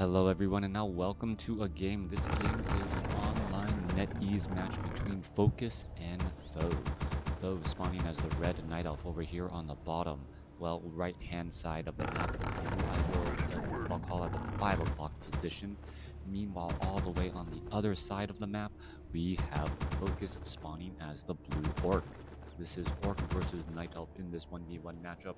Hello everyone and now welcome to a game. This game is an online NetEase match between Focus and Tho. Tho spawning as the red night elf over here on the bottom, well right hand side of the map. I will, I'll call it the 5 o'clock position. Meanwhile all the way on the other side of the map we have Focus spawning as the blue orc. This is Orc versus Night Elf in this 1v1 matchup.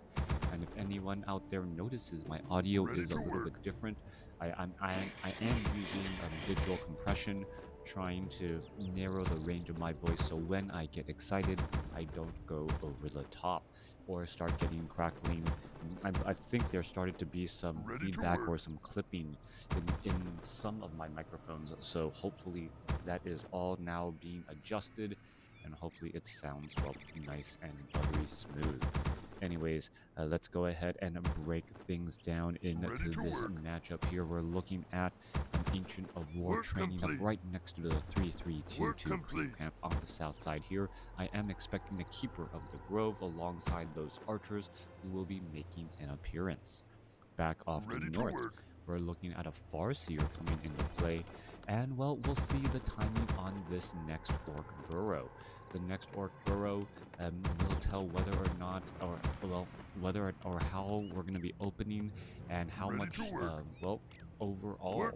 And if anyone out there notices my audio Ready is a little work. bit different, I, I'm, I, I am using um, digital compression, trying to narrow the range of my voice so when I get excited, I don't go over the top or start getting crackling. I, I think there started to be some Ready feedback or some clipping in, in some of my microphones, so hopefully that is all now being adjusted and hopefully it sounds well nice and buttery smooth. Anyways, uh, let's go ahead and break things down into this work. matchup here. We're looking at an Ancient of War Work training complete. up right next to the 3322 Work crew complete. camp on the south side here. I am expecting the Keeper of the Grove alongside those archers who will be making an appearance. Back off Ready the to north, work. we're looking at a Farseer coming into play, and well, we'll see the timing on this next Orc Burrow. The next Orc Burrow um, will tell whether or not, or well, whether or, how we're going to be opening, and how Ready much, um, well, overall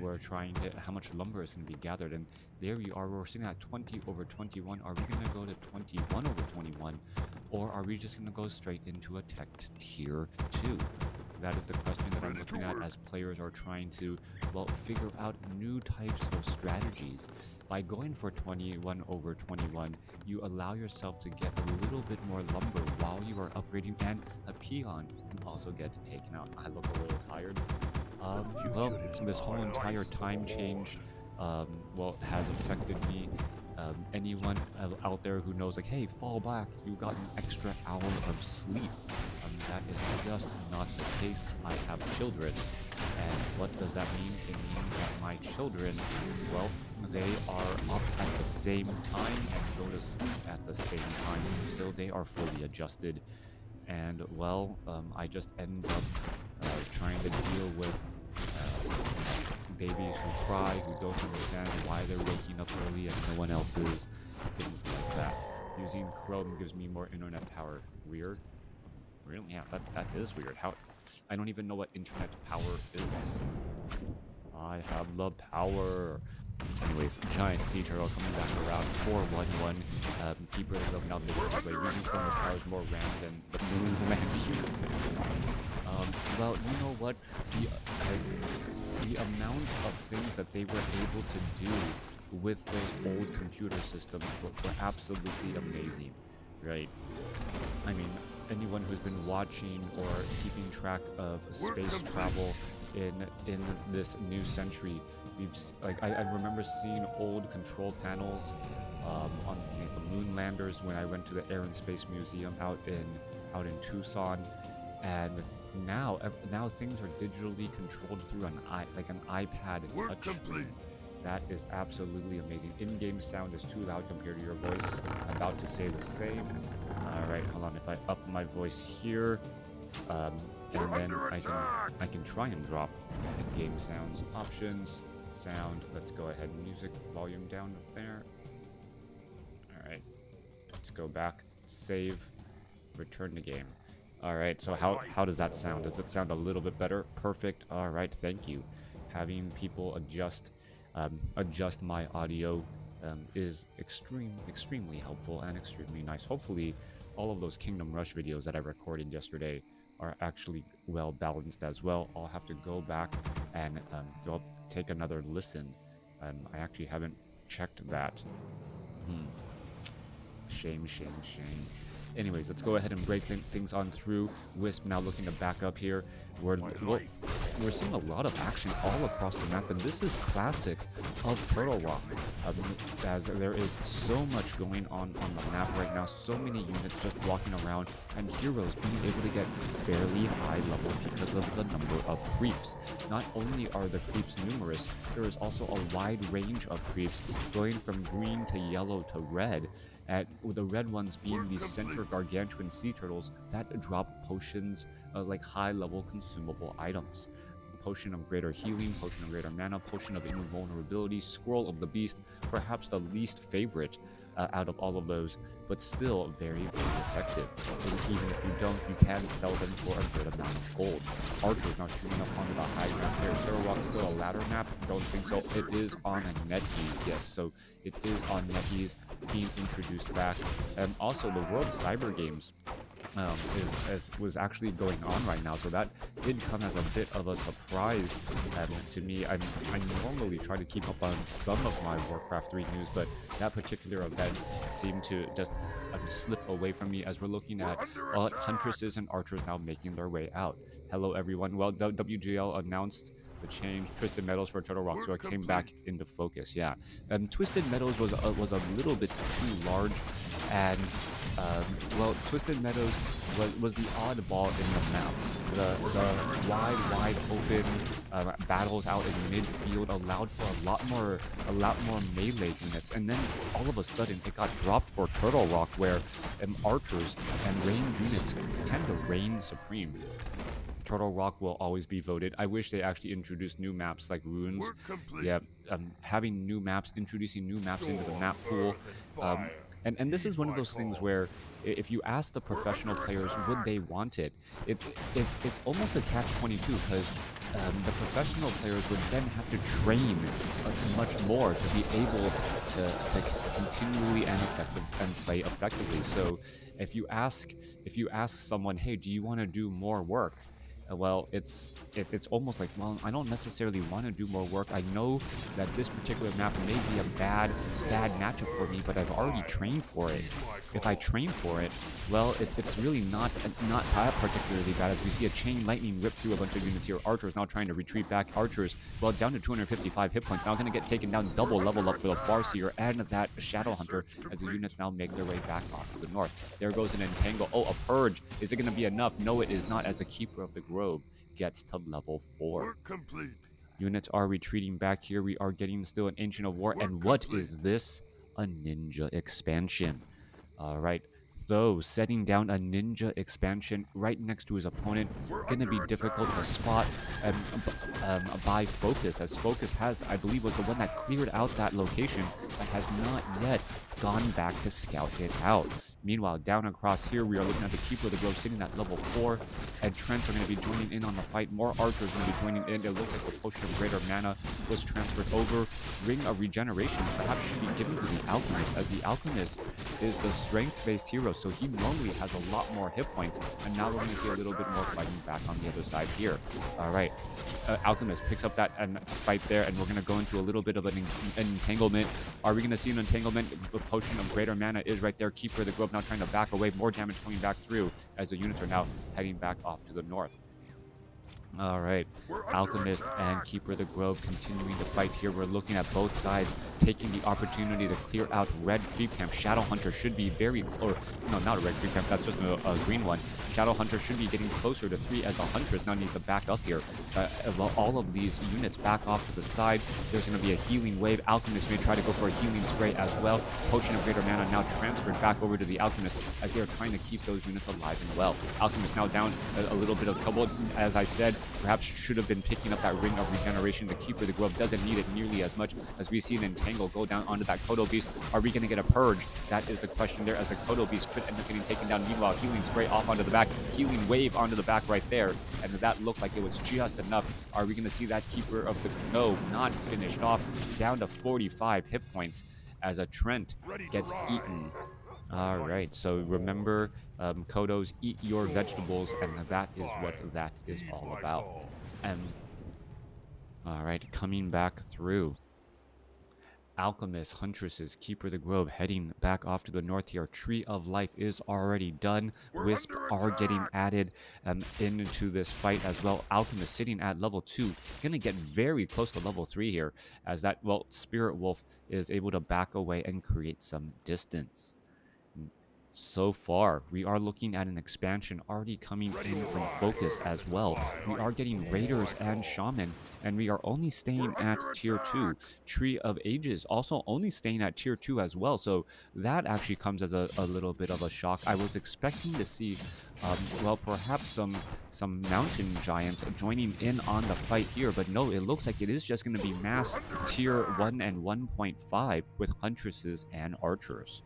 we're trying to, how much lumber is going to be gathered. And there we are, we're sitting at 20 over 21. Are we going to go to 21 over 21, or are we just going to go straight into a tech tier 2? That is the question that I'm looking at as players are trying to, well, figure out new types of strategies. By going for 21 over 21, you allow yourself to get a little bit more lumber while you are upgrading, and a peon can also get taken out. I look a little tired. Um, well, this whole entire time change, um, well, has affected me. Um, anyone out- out there who knows, like, hey, fall back, you got an extra hour of sleep. That is just not the case. I have children. And what does that mean? It means that my children, well, they are up at the same time and go to sleep at the same time until they are fully adjusted. And, well, um, I just end up uh, trying to deal with uh, babies who cry, who don't understand why they're waking up early and no one else is, things like that. Using Chrome gives me more internet power. Weird. Really? Yeah, that, that is weird. How? I don't even know what internet power is. I have the power. Anyways, giant sea turtle coming back around 411. Um, keeper of now making his way. Thermal power more ram than the moon land. um, well, you know what? The, uh, the amount of things that they were able to do with those old computer systems were, were absolutely amazing, right? I mean, anyone who's been watching or keeping track of space travel in in this new century, we've like I, I remember seeing old control panels um, on you know, the moon landers when I went to the Air and Space Museum out in out in Tucson, and now now things are digitally controlled through an i like an iPad Work touch complete. That is absolutely amazing. In-game sound is too loud compared to your voice. I'm about to say the same. All right, hold on. If I up my voice here, um, and then I can. I can try and drop in-game sounds options sound. Let's go ahead. and Music volume down there. All right. Let's go back. Save. Return to game. All right. So how how does that sound? Does it sound a little bit better? Perfect. All right. Thank you. Having people adjust um, adjust my audio um, is extreme extremely helpful and extremely nice. Hopefully, all of those Kingdom Rush videos that I recorded yesterday are actually well balanced as well. I'll have to go back and um, take another listen. Um, I actually haven't checked that. Hmm. Shame, shame, shame. Anyways, let's go ahead and break th- things on through. Wisp now looking to back up here. We're, we're, we're seeing a lot of action all across the map, and this is classic of Turtle Rock. Um, as there is so much going on on the map right now, so many units just walking around, and heroes being able to get fairly high level because of the number of creeps. Not only are the creeps numerous, there is also a wide range of creeps, going from green to yellow to red, at with the red ones being Work the center gargantuan sea turtles that drop potions, uh, like high level consumable items. Potion of Greater Healing, Potion of Greater Mana, Potion of Invulnerability, Scroll of the Beast, perhaps the least favorite uh, out of all of those, but still very, very effective. And even if you don't, you can sell them for a good amount of gold. Archer's now shooting up onto the high ground here. Rock still a ladder map? Don't think so. It is on a NetEase, yes. So it is on NetEase being introduced back. And also the World Cyber Games um, is, is, was actually going on right now. So that did come as a bit of a surprise um, to me. I'm, I normally try to keep up on some of my Warcraft 3 news, but that particular event seemed to just um, slip away from me as we're looking at uh, Huntresses and Archers now making their way out. Hello, everyone. Well, WGL announced the change Twisted Meadows for Turtle Rock, so it came back into focus. Yeah, um, Twisted Meadows was uh, was a little bit too large, and um, well, Twisted Meadows was, was the oddball in the map. The, the wide, wide open uh, battles out in midfield allowed for a lot more, a lot more melee units, and then all of a sudden it got dropped for Turtle Rock, where um, archers and ranged units tend to reign supreme. Turtle Rock will always be voted. I wish they actually introduced new maps like Ruins. Yeah, um, having new maps, introducing new maps into the map pool. Um, and and this is one of those things where if you ask the professional players would they want it, it's it, it's almost a catch-22 because um, the professional players would then have to train much more to be able to, to continually and effective and play effectively. So if you ask if you ask someone, hey, do you want to do more work? Well, it's it, it's almost like, well, I don't necessarily want to do more work. I know that this particular map may be a bad, bad matchup for me, but I've already trained for it. If I train for it, well, it, it's really not not that particularly bad. As we see a chain lightning rip through a bunch of units here. Archers now trying to retreat back. Archers, well, down to 255 hit points. Now going to get taken down double level up for the Farseer and that Shadow Hunter as the units now make their way back off to the north. There goes an Entangle. Oh, a Purge. Is it going to be enough? No, it is not as the Keeper of the Grove gets to level 4. Work complete. Units are retreating back here. We are getting still an Ancient of War. Work and what complete. is this? A Ninja expansion. All right. So, setting down a ninja expansion right next to his opponent, going to be difficult to spot um, um, by Focus, as Focus has, I believe, was the one that cleared out that location, but has not yet gone back to scout it out. Meanwhile, down across here, we are looking at the Keeper of the Grove sitting at level 4, and Treants are going to be joining in on the fight. More archers are going to be joining in. It looks like the Potion of Greater Mana was transferred over. Ring of Regeneration perhaps should be given to the Alchemist, as the Alchemist is the strength-based hero, so he normally has a lot more hit points, and now we're going to see a little bit more fighting back on the other side here. All right, uh, Alchemist picks up that and fight there, and we're going to go into a little bit of an, an entanglement. Are we going to see an entanglement? The Potion of Greater Mana is right there. Keeper of the Grove now trying to back away. More damage coming back through as the units are now heading back off to the north. All right, Alchemist and Keeper of the Grove continuing to fight here. We're looking at both sides taking the opportunity to clear out red creep camp. Shadow Hunter should be very, or no, not a red creep camp, that's just a, a green one. Shadow Hunter should be getting closer to three as the Huntress now needs to back up here. Uh, all of these units back off to the side. There's going to be a healing wave. Alchemist may try to go for a healing spray as well. Potion of Greater Mana now transferred back over to the Alchemist as they are trying to keep those units alive and well. Alchemist now down a, a little bit of trouble. As I said, perhaps should have been picking up that Ring of Regeneration. The Keeper of the Grove doesn't need it nearly as much as we see an Entangle go down onto that Kodo Beast. Are we going to get a Purge? That is the question there as the Kodo Beast could end up getting taken down. Meanwhile, Healing Spray off onto the back healing wave onto the back right there, and that looked like it was just enough. Are we going to see that Keeper of the... No, not finished off, down to 45 hit points as a Treant gets eaten. All right, so remember, um, Kodos, eat your vegetables, and that is what that is all about. And all right, coming back through. Alchemist, Huntresses, Keeper of the Grove heading back off to the north here. Tree of Life is already done. Wisp are getting added um, into this fight as well. Alchemist sitting at level 2. Going to get very close to level 3 here as that, well, Spirit Wolf is able to back away and create some distance. So far. We are looking at an expansion already coming in from Focus as well. We are getting Raiders and Shaman, and we are only staying at Tier 2. Tree of Ages also only staying at Tier 2 as well, so that actually comes as a, a little bit of a shock. I was expecting to see, um, well, perhaps some, some Mountain Giants joining in on the fight here, but no, it looks like it is just going to be mass Tier 1 and 1.5 with Huntresses and Archers.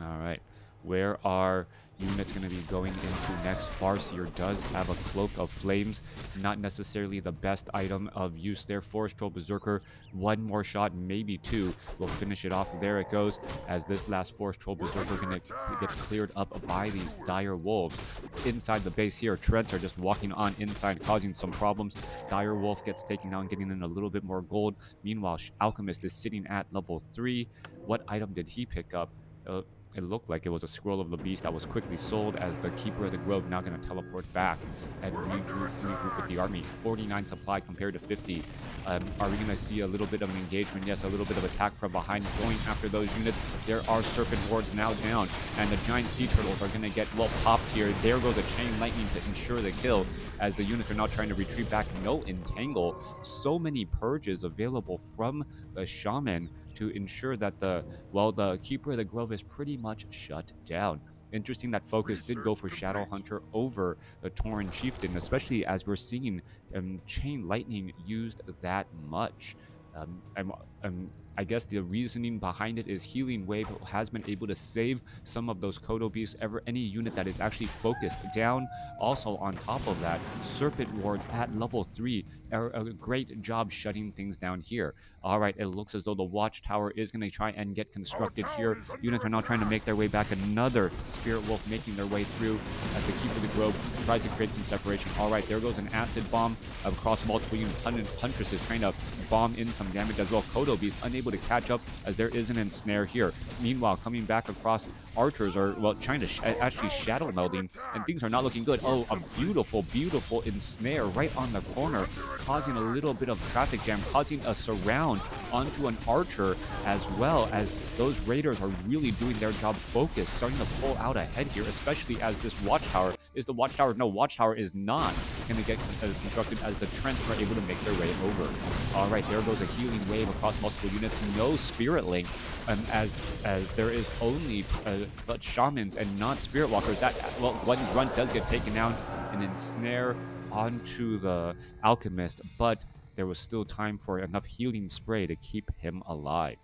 All right. Where are units going to be going into next? Farseer does have a Cloak of Flames. Not necessarily the best item of use there. Forest Troll Berserker, one more shot, maybe two. We'll finish it off. There it goes, as this last Forest Troll Berserker going to get cleared up by these Dire Wolves. Inside the base here, Treants are just walking on inside, causing some problems. Dire Wolf gets taken down, getting in a little bit more gold. Meanwhile, Alchemist is sitting at level 3. What item did he pick up? Uh, it looked like it was a scroll of the beast that was quickly sold as the keeper of the grove now going to teleport back and regroup, regroup with the army. 49 supply compared to 50. Um, are we going to see a little bit of an engagement? Yes, a little bit of attack from behind going after those units. There are serpent wards now down, and the giant sea turtles are going to get well popped here. There goes a chain lightning to ensure the kill as the units are now trying to retreat back. No entangle. So many purges available from the shaman to ensure that the, well, the Keeper of the Grove is pretty much shut down. Interesting that Focus did go for Shadow Hunter over the Tauren Chieftain, especially as we're seeing um, Chain Lightning used that much. Um, I'm, I'm I guess the reasoning behind it is Healing Wave has been able to save some of those Kodo beasts, ever any unit that is actually focused down. Also, on top of that, Serpent Wards at level 3 are a great job shutting things down here. All right, it looks as though the Watchtower is going to try and get constructed here. Units are now trying to make their way back. Another Spirit Wolf making their way through as the Keeper of the Grove tries to create some separation. All right, there goes an Acid Bomb across multiple units. Huntress is trying to bomb in some damage as well. Kodo Beast unable to catch up as there is an ensnare here. Meanwhile, coming back across archers are, well, trying to sh actually shadow melding, and things are not looking good. Oh, a beautiful, beautiful ensnare right on the corner, causing a little bit of traffic jam, causing a surround onto an archer as well as those raiders are really doing their job focused, starting to pull out ahead here, especially as this watchtower is the watchtower. No, watchtower is not going to get constructed as the Treants are able to make their way over. All right, there goes a healing wave across multiple units. No Spirit Link, um, as as there is only uh, but shamans and not Spirit Walkers. That well, one grunt does get taken down and ensnare onto the alchemist, but there was still time for enough healing spray to keep him alive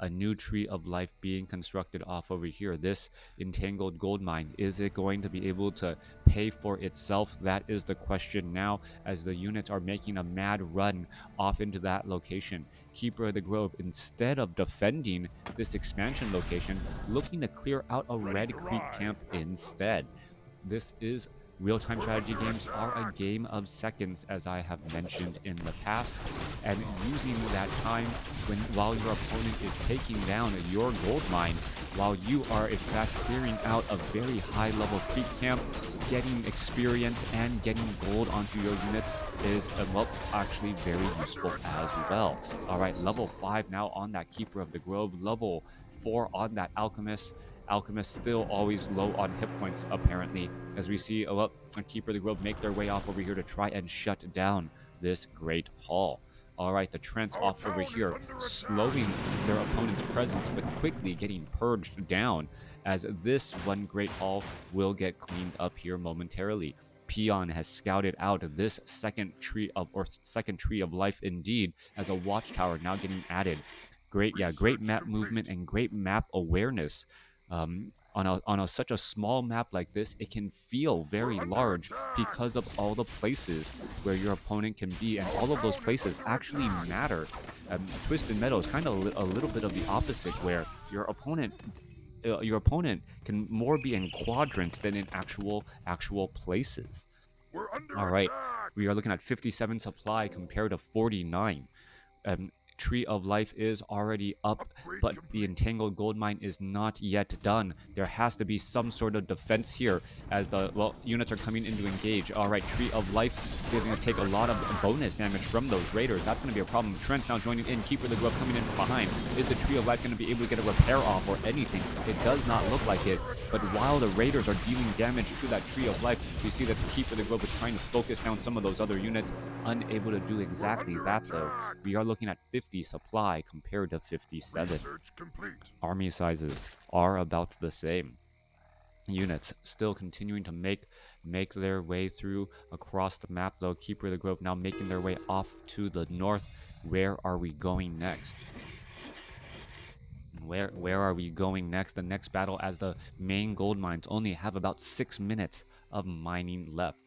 a new tree of life being constructed off over here. This entangled gold mine, is it going to be able to pay for itself? That is the question now as the units are making a mad run off into that location. Keeper of the Grove, instead of defending this expansion location, looking to clear out a Red Creep camp instead. This is Real-time strategy games are a game of seconds, as I have mentioned in the past, and using that time when while your opponent is taking down your gold mine, while you are in fact clearing out a very high-level creep camp, getting experience and getting gold onto your units is uh, well, actually very useful as well. All right, level 5 now on that Keeper of the Grove, level 4 on that Alchemist, Alchemists still always low on hit points, apparently, as we see a, a Keeper of the Grove make their way off over here to try and shut down this Great Hall. Alright, the Treants off over here, slowing their opponent's presence, but quickly getting purged down, as this one Great Hall will get cleaned up here momentarily. Peon has scouted out this second tree of or second tree of life indeed as a watchtower now getting added. Great, yeah, great map movement and great map awareness um, on a on a such a small map like this, it can feel very large because of all the places where your opponent can be, and all of those places actually matter. Um, Twisted Meadow is kind of a, a little bit of the opposite, where your opponent uh, your opponent can more be in quadrants than in actual actual places. All right, we are looking at 57 supply compared to 49. Um, Tree of Life is already up, but the Entangled Gold Mine is not yet done. There has to be some sort of defense here as the, well, units are coming in to engage. All right, Tree of Life is going to take a lot of bonus damage from those Raiders. That's going to be a problem. Treant's now joining in. Keeper the Grove coming in from behind. Is the Tree of Life going to be able to get a repair off or anything? It does not look like it. But while the Raiders are dealing damage to that Tree of Life, we see that the Keeper the Grove is trying to focus down some of those other units. Unable to do exactly that, though. We are looking at 50 supply compared to 57. Army sizes are about the same. Units still continuing to make make their way through across the map, though. Keeper of the Grove now making their way off to the north. Where are we going next? Where where are we going next? The next battle as the main gold mines only have about six minutes of mining left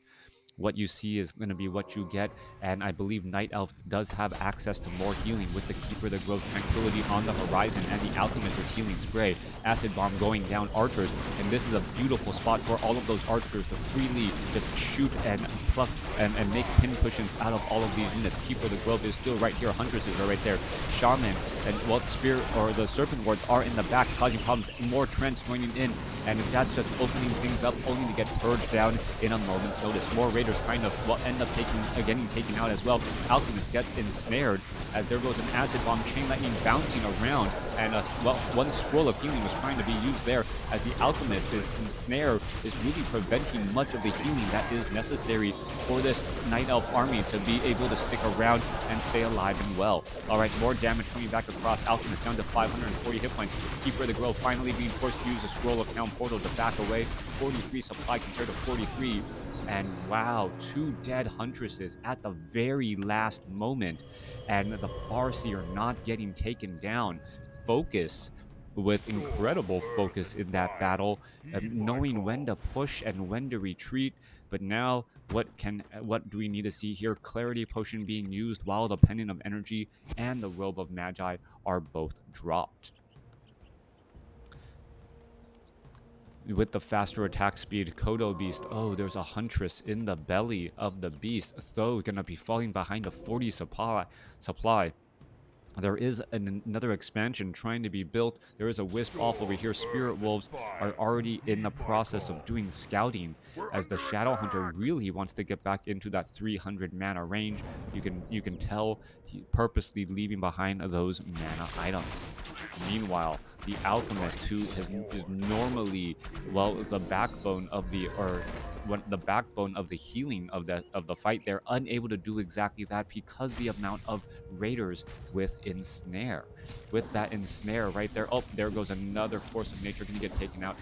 what you see is going to be what you get. And I believe Night Elf does have access to more healing with the Keeper the Grove Tranquility on the horizon and the Alchemist's healing spray. Acid Bomb going down archers. And this is a beautiful spot for all of those archers to freely just shoot and pluck and, and make pinpotions out of all of these units. Keeper the Grove is still right here. Huntresses are right there. Shaman and well, Spear or the Serpent Wards are in the back causing problems. More Treants joining in. And that's just opening things up only to get purged down in a moment's notice. More kind of will end up taking, uh, getting taken out as well. Alchemist gets ensnared as there goes an Acid Bomb, Chain Lightning bouncing around, and uh, well, one Scroll of Healing was trying to be used there as the Alchemist is ensnared, is really preventing much of the healing that is necessary for this Night Elf army to be able to stick around and stay alive and well. All right, more damage coming back across Alchemist down to 540 hit points. Keeper of the Grove finally being forced to use a Scroll of Town Portal to back away. 43 supply compared to 43. And wow, two dead huntresses at the very last moment. And the Farseer not getting taken down. Focus with incredible focus in that battle, uh, knowing when to push and when to retreat. But now, what can uh, what do we need to see here? Clarity potion being used while the pendant of energy and the robe of magi are both dropped. With the faster attack speed, Kodo Beast. Oh, there's a Huntress in the belly of the beast. Though gonna be falling behind the 40 supply. supply. There is an, another expansion trying to be built. There is a Wisp off over here. Spirit Wolves are already in the process of doing scouting as the Shadow Hunter really wants to get back into that 300 mana range. You can you can tell he purposely leaving behind those mana items. Meanwhile, the Alchemist, who has, is normally, well, the backbone of the, or what the backbone of the healing of the of the fight, they're unable to do exactly that because the amount of raiders with ensnare. With that ensnare right there, oh, there goes another force of nature to get taken out.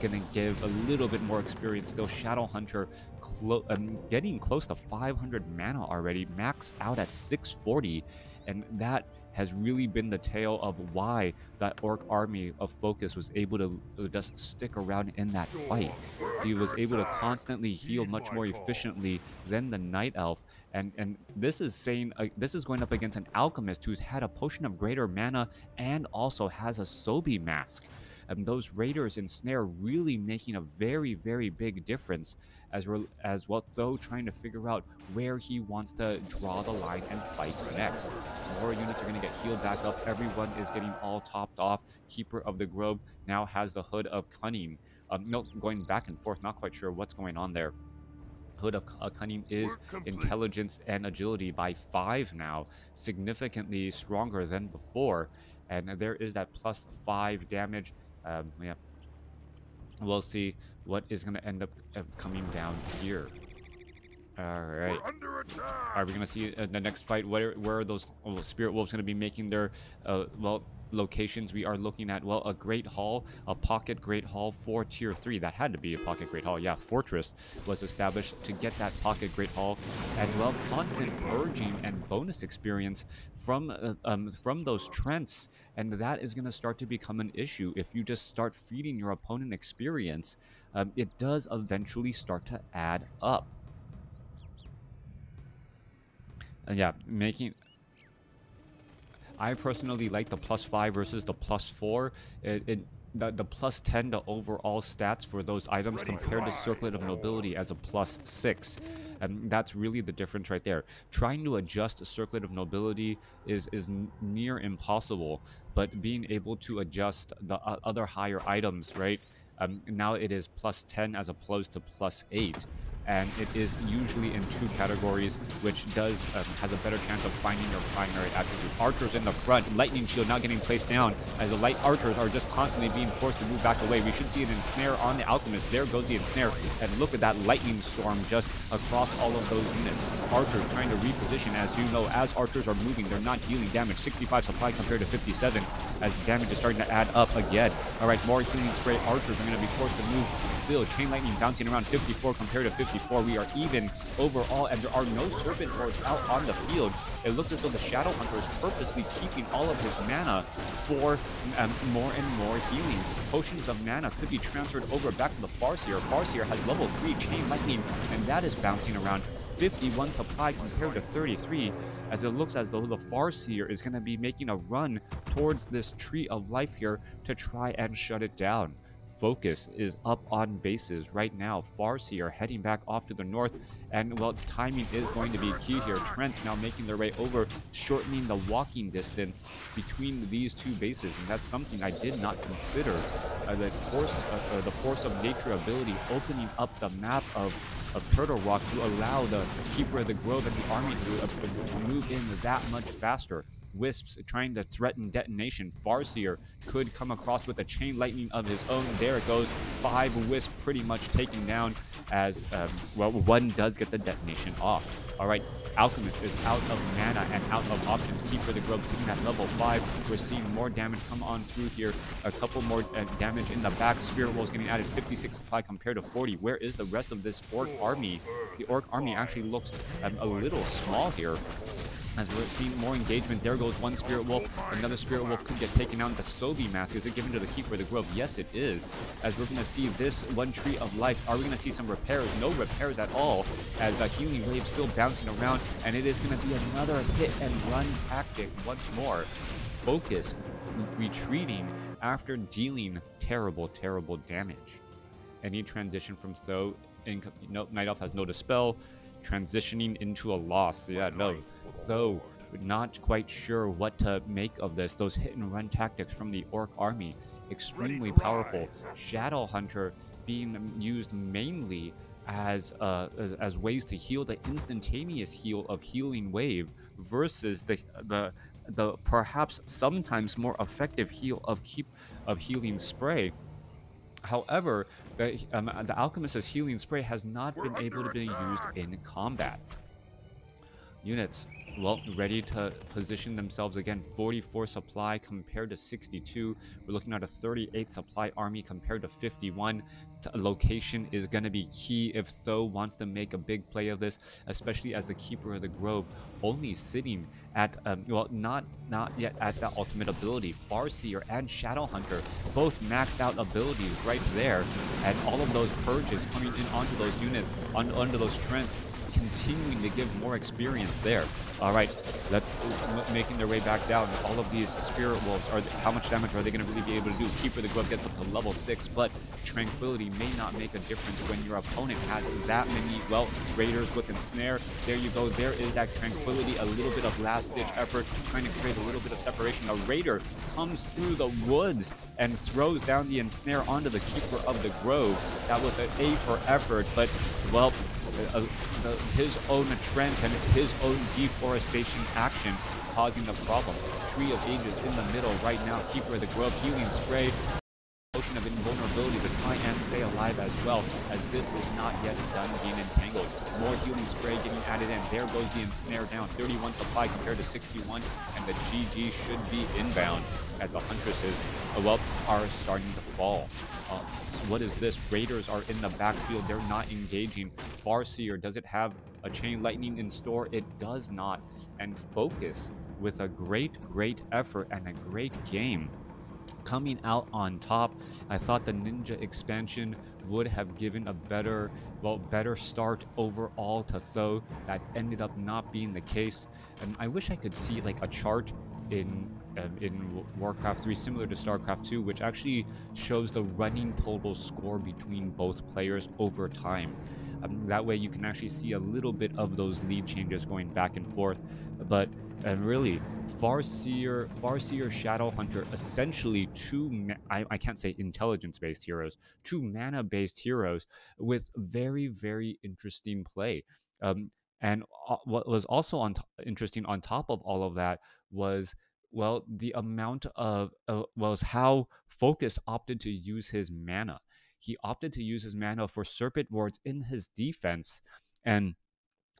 To give a little bit more experience still. Shadow Hunter clo um, getting close to 500 mana already, max out at 640, and that has really been the tale of why that orc army of focus was able to just stick around in that fight. He was able to constantly heal much more efficiently than the night elf. And and this is saying uh, this is going up against an alchemist who's had a potion of greater mana and also has a Sobi mask. And those raiders ensnare really making a very very big difference as well as well though trying to figure out where he wants to draw the line and fight next. More units are going to get healed back up. Everyone is getting all topped off. Keeper of the Grove now has the Hood of Cunning. Um, no, going back and forth, not quite sure what's going on there. Hood of uh, Cunning is intelligence and agility by 5 now, significantly stronger than before. And there is that plus 5 damage. Um, yeah, we'll see what is going to end up uh, coming down here. All right. Are we going to see uh, the next fight? Where where are those oh, spirit wolves going to be making their uh, well locations? We are looking at well a great hall, a pocket great hall for tier three. That had to be a pocket great hall. Yeah, fortress was established to get that pocket great hall, and well constant purging and bonus experience from uh, um, from those treants, and that is going to start to become an issue if you just start feeding your opponent experience. Um, it does eventually start to add up. And yeah, making... I personally like the plus 5 versus the plus 4. It, it the, the plus 10 to overall stats for those items compared to Circlet of Nobility as a plus 6. And that's really the difference right there. Trying to adjust Circlet of Nobility is, is near impossible, but being able to adjust the uh, other higher items, right? Um, now it is plus 10 as opposed to plus 8 and it is usually in two categories, which does um, has a better chance of finding your primary attribute. Archers in the front, lightning shield not getting placed down, as the light archers are just constantly being forced to move back away. We should see an ensnare on the alchemist. There goes the ensnare, and look at that lightning storm just across all of those units. Archers trying to reposition, as you know, as archers are moving, they're not dealing damage. 65 supply compared to 57, as damage is starting to add up again. All right, more healing spray archers are going to be forced to move still. Chain lightning bouncing around 54 compared to 54. we are even overall, and there are no Serpent Wards out on the field. It looks as though the Shadow Hunter is purposely keeping all of his mana for um, more and more healing. Potions of mana could be transferred over back to the Farseer. Farseer has level 3 Chain Lightning, and that is bouncing around 51 supply compared to 33, as it looks as though the Farseer is going to be making a run towards this Tree of Life here to try and shut it down focus is up on bases right now. Farseer heading back off to the north, and well, timing is going to be key here. Treants now making their way over, shortening the walking distance between these two bases, and that's something I did not consider. Uh, the force, uh, uh, the force of nature ability opening up the map of of Turtle Rock to allow the Keeper of the Grove and the army to, uh, to move in that much faster. Wisps trying to threaten detonation. Farseer could come across with a chain lightning of his own. There it goes. Five Wisp pretty much taken down as, um, well, one does get the detonation off. All right, Alchemist is out of mana and out of options. Keeper the Grove sitting at level 5. We're seeing more damage come on through here. A couple more uh, damage in the back. Spirit Wolves getting added 56 supply compared to 40. Where is the rest of this Orc army? The Orc army actually looks um, a little small here. As we're seeing more engagement, there goes one Spirit Wolf. Another Spirit Wolf could get taken out. The Sobi Mask, is it given to the Keeper of the Grove? Yes, it is. As we're going to see this one Tree of Life. Are we going to see some repairs? No repairs at all. As the Healing Wave still bouncing around. And it is going to be another hit and run tactic once more. Focus retreating after dealing terrible, terrible damage. Any transition from Tho? In, no, Night Elf has no Dispel transitioning into a loss. Yeah, no. So, not quite sure what to make of this. Those hit and run tactics from the Orc army, extremely powerful. Shadow Hunter being used mainly as, uh, as, as ways to heal the instantaneous heal of Healing Wave versus the the the perhaps sometimes more effective heal of keep of Healing Spray. However, the, um, the Alchemist's Healing Spray has not We're been able to be used in combat. Units, well, ready to position themselves again. 44 supply compared to 62. We're looking at a 38 supply army compared to 51 location is going to be key if Tho wants to make a big play of this, especially as the Keeper of the Grove only sitting at, um, well, not not yet at that ultimate ability. Farseer and Shadow Hunter, both maxed out abilities right there, and all of those purges coming in onto those units, on, those Treants, continuing to give more experience there. All right, let's making their way back down. All of these Spirit Wolves, are how much damage are they going to really be able to do? Keeper of the Grove gets up to level 6, but Tranquility may not make a difference when your opponent has that many, well, Raiders with Ensnare. There you go. There is that Tranquility, a little bit of last-ditch effort, trying to create a little bit of separation. A Raider comes through the woods and throws down the Ensnare onto the Keeper of the Grove. That was an A for effort, but, well, uh, the, his own trend and his own deforestation action causing the problem. Tree of Ages in the middle right now. Keeper of the Grove, Healing Spray, of invulnerability to try and stay alive as well, as this is not yet done being entangled. More healing spray getting added in. There goes the ensnare down. 31 supply compared to 61, and the GG should be inbound as the Huntresses, uh, well, are starting to fall. Uh, what is this? Raiders are in the backfield. They're not engaging. Farseer, does it have a Chain Lightning in store? It does not. And Focus, with a great, great effort and a great game, coming out on top. I thought the Ninja expansion would have given a better, well, better start overall to Tho. That ended up not being the case. And I wish I could see like a chart in um, in Warcraft 3, similar to StarCraft 2, which actually shows the running total score between both players over time. Um, that way, you can actually see a little bit of those lead changes going back and forth. But and really, Farseer, Farseer, Shadowhunter, essentially two, I, I can't say intelligence-based heroes, two mana-based heroes with very, very interesting play. Um, and uh, what was also on interesting on top of all of that was well the amount of uh, was how Focus opted to use his mana. He opted to use his mana for serpent wards in his defense, and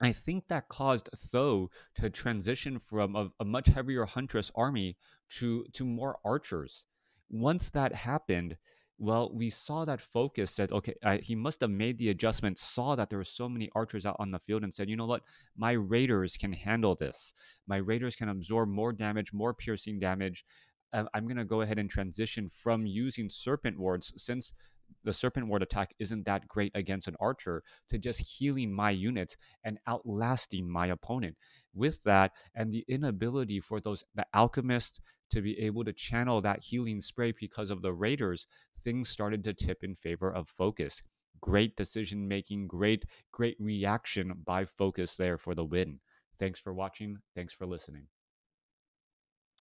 I think that caused Tho to transition from a, a much heavier huntress army to to more archers. Once that happened, well, we saw that focus said, okay, I, he must have made the adjustment, saw that there were so many archers out on the field, and said, you know what, my raiders can handle this. My raiders can absorb more damage, more piercing damage. I'm going to go ahead and transition from using serpent wards since the serpent ward attack isn't that great against an archer to just healing my units and outlasting my opponent. With that and the inability for those the alchemists to be able to channel that healing spray because of the raiders things started to tip in favor of focus. Great decision making great great reaction by focus there for the win. Thanks for watching. Thanks for listening